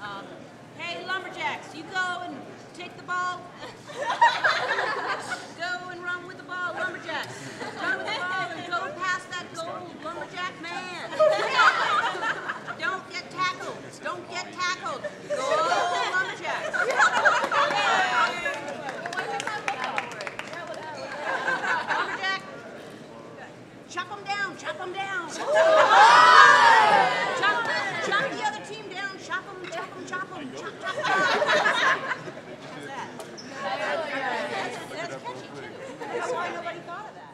Um, hey, lumberjacks, you go and take the ball. go and run with the ball, lumberjacks. Run with the ball and go past that goal, lumberjack man. Don't get tackled. Don't get tackled. Go, lumberjacks. lumberjack, chop them down, chop them down. That's catchy, too. I don't know why nobody thought of that.